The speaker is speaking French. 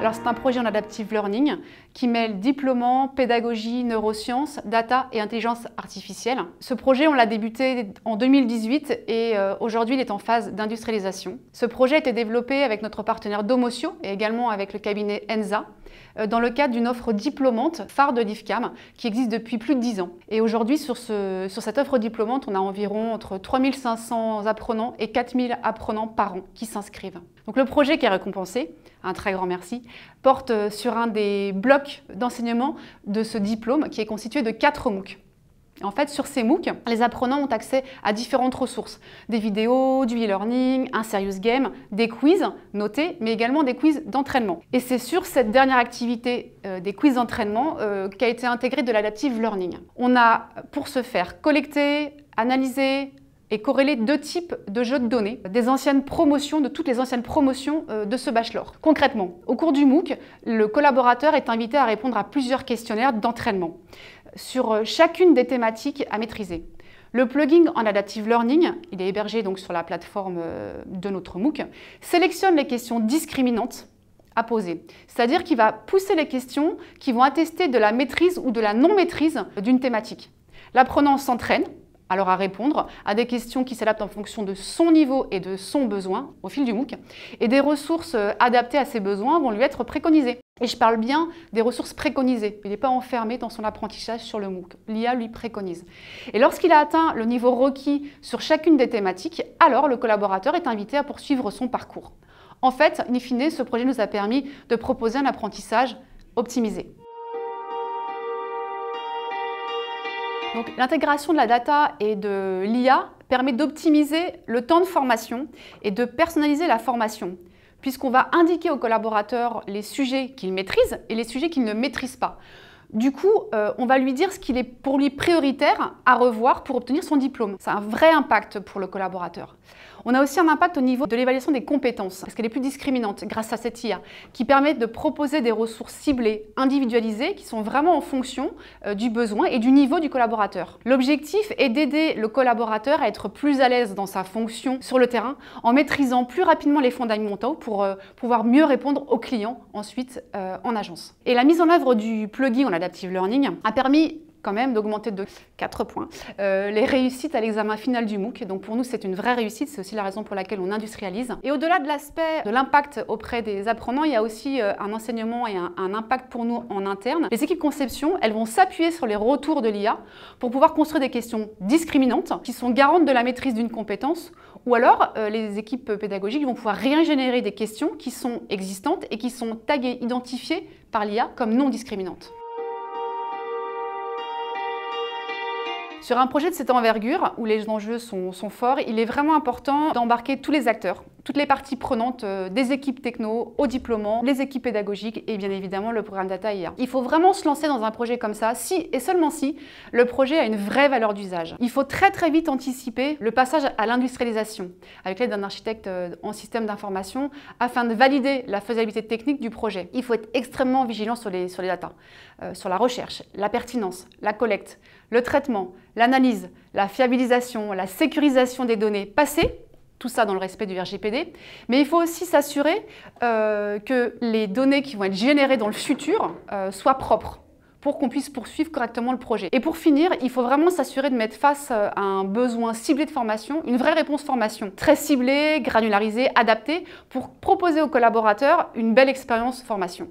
Alors c'est un projet en adaptive learning qui mêle diplômant, pédagogie, neurosciences, data et intelligence artificielle. Ce projet, on l'a débuté en 2018 et euh, aujourd'hui il est en phase d'industrialisation. Ce projet a été développé avec notre partenaire Domocio et également avec le cabinet euh, dans le cadre d'une offre diplômante phare de l'IFCAM qui existe depuis plus de 10 ans. Et aujourd'hui, sur, cette offre diplômante, on a environ entre 3500 apprenants et 4000 apprenants par an qui s'inscrivent. Donc le projet qui est récompensé, un très grand merci, porte sur un des blocs d'enseignement de ce diplôme qui est constitué de quatre MOOC. En fait, sur ces MOOC, les apprenants ont accès à différentes ressources. Des vidéos, du e-learning, un serious game, des quiz notés, mais également des quiz d'entraînement. Et c'est sur cette dernière activité euh, des quiz d'entraînement euh, qu'a été intégré de l'adaptive learning. On a, pour ce faire, collecté, analysé, et corréler deux types de jeux de données, des anciennes promotions, de toutes les anciennes promotions euh, de ce bachelor. Concrètement, au cours du MOOC, le collaborateur est invité à répondre à plusieurs questionnaires d'entraînement sur euh, chacune des thématiques à maîtriser. Le plugin en Adaptive Learning, il est hébergé donc sur la plateforme euh, de notre MOOC, sélectionne les questions discriminantes à poser. C'est-à-dire qu'il va pousser les questions qui vont attester de la maîtrise ou de la non-maîtrise d'une thématique. L'apprenant s'entraîne alors à répondre à des questions qui s'adaptent en fonction de son niveau et de son besoin au fil du MOOC. Et des ressources euh, adaptées à ses besoins vont lui être préconisées. Et je parle bien des ressources préconisées. Il n'est pas enfermé dans son apprentissage sur le MOOC. L'IA lui préconise. Et lorsqu'il a atteint le niveau requis sur chacune des thématiques, alors le collaborateur est invité à poursuivre son parcours. En fait, in fine, ce projet nous a permis de proposer un apprentissage optimisé. L'intégration de la data et de l'IA permet d'optimiser le temps de formation et de personnaliser la formation, puisqu'on va indiquer aux collaborateurs les sujets qu'ils maîtrisent et les sujets qu'ils ne maîtrisent pas. Du coup, euh, on va lui dire ce qu'il est pour lui prioritaire à revoir pour obtenir son diplôme. C'est un vrai impact pour le collaborateur. On a aussi un impact au niveau de l'évaluation des compétences, parce qu'elle est plus discriminante grâce à cette IA, qui permet de proposer des ressources ciblées, individualisées, qui sont vraiment en fonction euh, du besoin et du niveau du collaborateur. L'objectif est d'aider le collaborateur à être plus à l'aise dans sa fonction sur le terrain, en maîtrisant plus rapidement les fondamentaux pour euh, pouvoir mieux répondre aux clients ensuite en agence. Et la mise en œuvre du plugin en Adaptive Learning a permis quand même d'augmenter de 4 points euh, les réussites à l'examen final du MOOC. Donc pour nous, c'est une vraie réussite, c'est aussi la raison pour laquelle on industrialise. Et au-delà de l'aspect de l'impact auprès des apprenants, il y a aussi euh, un enseignement et un, impact pour nous en interne. Les équipes conception, elles vont s'appuyer sur les retours de l'IA pour pouvoir construire des questions discriminantes qui sont garantes de la maîtrise d'une compétence ou alors, euh, les équipes pédagogiques vont pouvoir réingénérer des questions qui sont existantes et qui sont taguées, identifiées par l'IA comme non discriminantes. Sur un projet de cette envergure, où les enjeux sont, forts, il est vraiment important d'embarquer tous les acteurs, toutes les parties prenantes euh, des équipes techno, au diplômant, les équipes pédagogiques et bien évidemment le programme Data IA. Il faut vraiment se lancer dans un projet comme ça, si et seulement si le projet a une vraie valeur d'usage. Il faut très très vite anticiper le passage à l'industrialisation avec l'aide d'un architecte euh, en système d'information afin de valider la faisabilité technique du projet. Il faut être extrêmement vigilant sur les, sur les data, euh, sur la recherche, la pertinence, la collecte, le traitement, l'analyse, la fiabilisation, la sécurisation des données passées, tout ça dans le respect du RGPD, mais il faut aussi s'assurer euh, que les données qui vont être générées dans le futur euh, soient propres pour qu'on puisse poursuivre correctement le projet. Et pour finir, il faut vraiment s'assurer de mettre face euh, à un besoin ciblé de formation, une vraie réponse formation, très ciblée, granularisée, adaptée, pour proposer aux collaborateurs une belle expérience formation.